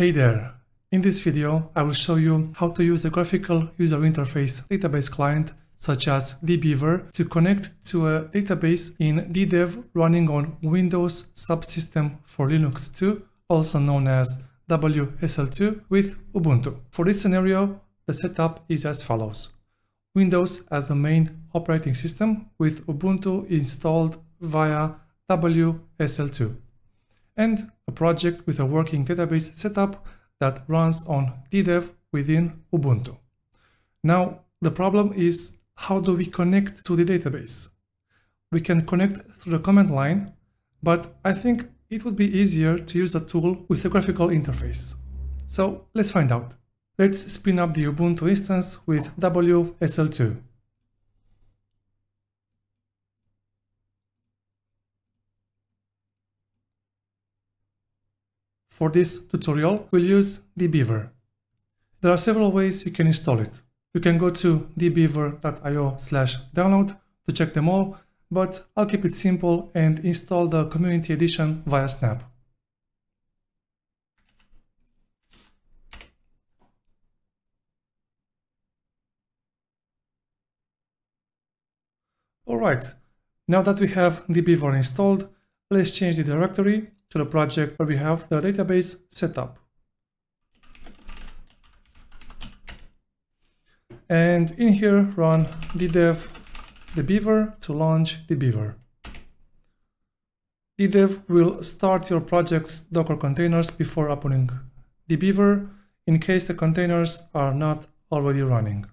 Hey there! In this video, I will show you how to use a graphical user interface database client such as dbeaver to connect to a database in ddev running on Windows subsystem for Linux 2, also known as WSL2 with Ubuntu. For this scenario, the setup is as follows. Windows as the main operating system with Ubuntu installed via WSL2 and a project with a working database setup that runs on ddev within Ubuntu. Now, the problem is how do we connect to the database? We can connect through the command line, but I think it would be easier to use a tool with a graphical interface. So let's find out. Let's spin up the Ubuntu instance with WSL2. For this tutorial, we'll use dbeaver. There are several ways you can install it. You can go to dbeaver.io slash download to check them all, but I'll keep it simple and install the community edition via Snap. Alright, now that we have dbeaver installed, let's change the directory to the project where we have the database set up. And in here, run ddev dbeaver to launch dbeaver. ddev will start your project's Docker containers before opening dbeaver in case the containers are not already running.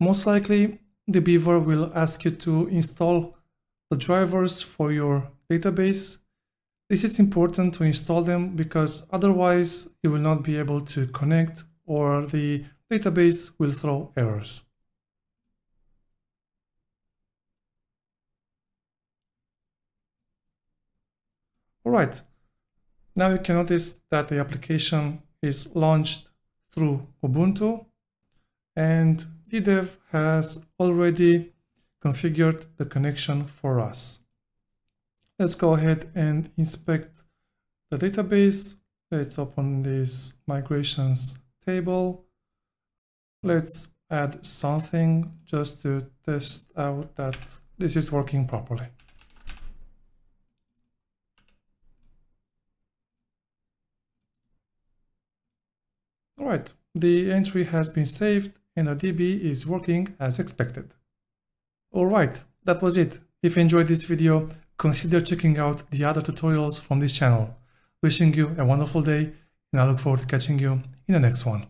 Most likely, dbeaver will ask you to install the drivers for your database. This is important to install them because otherwise you will not be able to connect or the database will throw errors. Alright, now you can notice that the application is launched through Ubuntu and ddev has already configured the connection for us. Let's go ahead and inspect the database. Let's open this migrations table. Let's add something just to test out that this is working properly. All right, the entry has been saved and our DB is working as expected. Alright, that was it. If you enjoyed this video, consider checking out the other tutorials from this channel. Wishing you a wonderful day and I look forward to catching you in the next one.